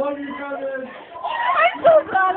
love you, brothers.